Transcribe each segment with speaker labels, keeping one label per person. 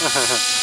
Speaker 1: you wanted?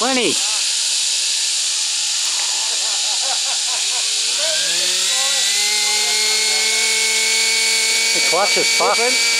Speaker 1: Plenty. The clutch is popping.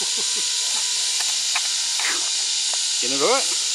Speaker 1: Can you do it?